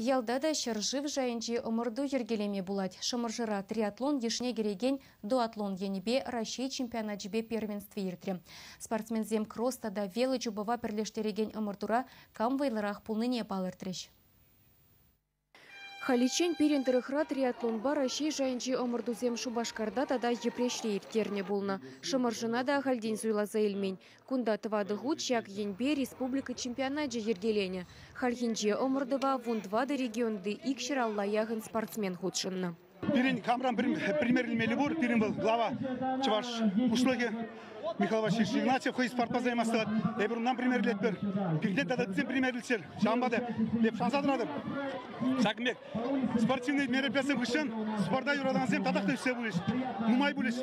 Ялда да шыржыв жайынчи омырду ергелеме булать. Шымыржыра триатлон ешне кереген дуатлон енебе Россия чемпионат жібе первенстве иртре. Спортсмензем кросста да велы жубава пірлештереген омырдура камвайлырақ пулныне балыртреш. Халичен перендіріхра триатлон бар ашей жайынчи омырдузем шубашкарда тада епрешле иртерне болны. Шымыржына да халден зуйлаза елмень. Кунда тывады ғуд шак енбе республика чемпионат жерделене. Хальхинже омырдыва вундвады регионды икшір алла яғын спортсмен худшынны. Пирин Камран пример бур, пирин был глава Чуваш Ушлыги, Михаил Васильевич Игнатьев, хой спорт позаймастылат. Эбір нам пример. Пирдет дада дизен пример летсер. Шамбады. Леп шансадырадыр. Шакымбек. Спортивный мероприятие бушын. Спорда юрадан зем тадақта все булиш. Нумай булиш.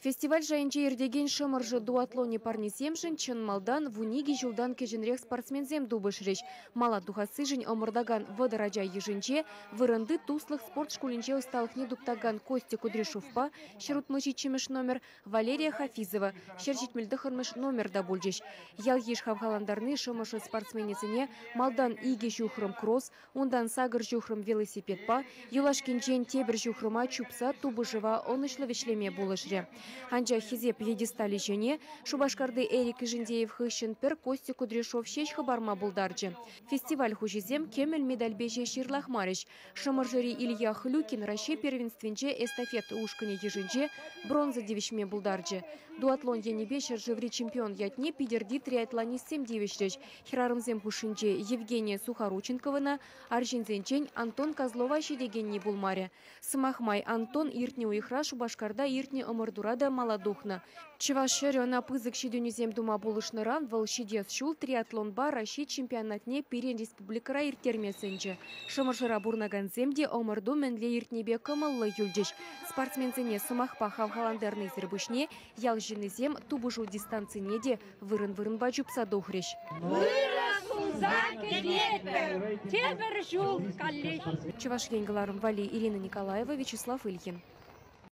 Фестиваль жайынче ердеген шымыржы дуатлоне парнесемшін чын малдан вуниги жылдан кежінрек спортсмензем дубышреш. Мала духасы жын омырдаган вадыраджа ежінче вырынды туслых спорт школінче не дуптаган Костя Кудряшовпа, шырутмычи чимеш номер Валерия Хафизова, шерчитмелді хырмыш номер да бульжеш. Ял еш спортсменесіне малдан иге жухрым кросс, ондан сагыр жухрым велосипедпа, юлашкинчен тебір жухрыма чупса тубышыва онышлы болышре. Анча хизе пьедестали жене, Шубашкарды Эрик Жиндеев хыщен пер Костя Кудряшов шеш хабарма булдарчы. Фестиваль хужизем кемел медаль беже ширлахмарыш. Шамаржыри Илья Хлюкин раще первенственче эстафет ушкане ежинче бронза девишме булдарчы. Дуатлон енебе живри чемпион ятне пидерди триатлонистсем девишреч. Хирарымзем хушинче Евгения Сухорученкована, Аржинзенчен Антон Козлова шедегенне булмаре. Сымахмай Антон иртне уйхра Шубашкарда иртне ымырдура да маладухна. Чывашер на пызык шидюнезем дума булышныран вăл шидес шул триатлон бар Россия чемпионатне пирен республикара иртермесенче. Шымыршыра бурнаганземде омырду мәнле иртнебе кымыллы юльчеш. Спортсмензене сымахпа хавхаландерный зербышне ял жинезем тубышу дистанцине де вырын-вырын бачупса духреш. Чеваш Вали Ирина Николаева, Вячеслав Ильин.